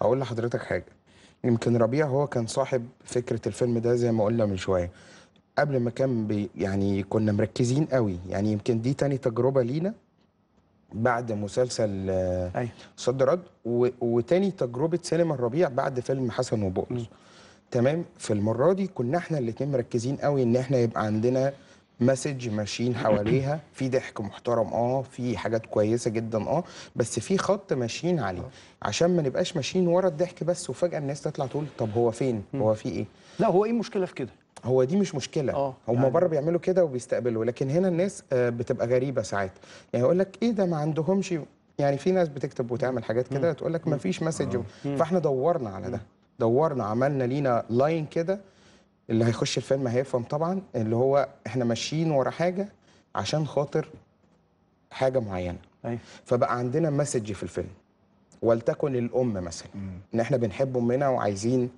هقول لحضرتك حاجة. يمكن ربيع هو كان صاحب فكرة الفيلم ده زي ما قلنا من شوية. قبل ما كان بي يعني كنا مركزين قوي. يعني يمكن دي تاني تجربة لينا بعد مسلسل آه، أيوه. صد رد وتاني تجربة سينما الربيع بعد فيلم حسن وبقلظ. تمام؟ في المرة دي كنا إحنا الاتنين مركزين قوي إن إحنا يبقى عندنا message ماشيين حواليها. في ضحك محترم آه في حاجات كويسة جدا آه بس في خط ماشيين عليه. عشان ما نبقاش ماشيين ورا الضحك بس وفجأة الناس تطلع تقول طب هو فين؟ هو في إيه؟ لا هو إيه المشكلة في كده؟ هو دي مش مشكلة. آه، هم يعني- بره بيعملوا كده وبيستقبلوا. لكن هنا الناس آه، بتبقى غريبة ساعات. يعني يقول لك إيه ده ما عندهمش يعني في ناس بتكتب وتعمل حاجات كده تقول لك ما فيش message فإحنا دورنا على ده. دورنا عملنا لينا line كده اللي هيخش الفيلم هيفهم طبعا اللي هو إحنا ماشيين ورا حاجة عشان خاطر حاجة معينة. أيوه. فبقى عندنا مسج في الفيلم. ولتكن الأم مثلا. إن إحنا بنحب أمنا وعايزين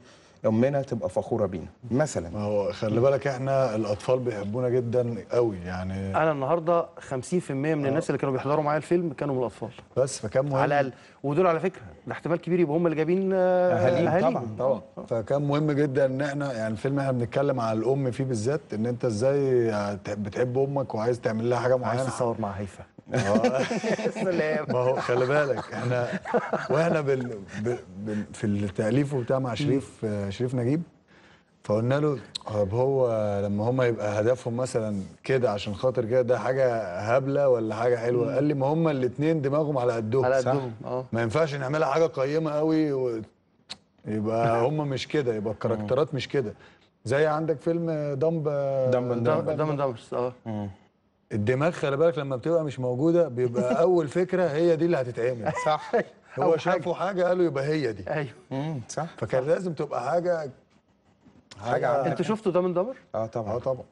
أمنا تبقى فخورة بينا مثلا. ما هو خلي بالك إحنا الأطفال بيحبونا جدا قوي يعني أنا النهارده 50% من الناس اللي كانوا بيحضروا معايا الفيلم كانوا من الأطفال. بس فكان مهم على الأقل. ودول على فكرة ده احتمال كبير يبقوا هم اللي جايبين آه، أهاليهم. طبعاً، طبعا. فكان مهم جدا إن إحنا يعني الفيلم إحنا بنتكلم على الأم فيه بالذات إن أنت إزاي بتحب أمك وعايز تعمل لها حاجة عايز معينة. تصور مع هيفا. آه. سلام ما هو خلي بالك إحنا وإحنا بال... بال... في التأليف وبتاع مع شريف شريف نجيب فقلنا له طب هو لما هم يبقى هدفهم مثلا كده عشان خاطر كده ده حاجة هبلة ولا حاجة حلوة؟ قال لي ما هم الاثنين دماغهم على قدهم على؟ قدهم آه. ما ينفعش نعملها حاجة قيمة قوي و... يبقى هم مش كده يبقى الكاركترات مش كده. زي عندك فيلم دمب دمب من دمرس آه. الدماغ خلي بالك لما بتبقى مش موجودة بيبقى أول فكرة هي دي اللي هتتعمل. صح. هو شافوا حاجة. قالوا يبقى هي دي. أيوه. امم صح. فكان لازم تبقى حاجة حاجة عامة. انت شفتوا ده من دمر؟ آه آه طبعا طبعا.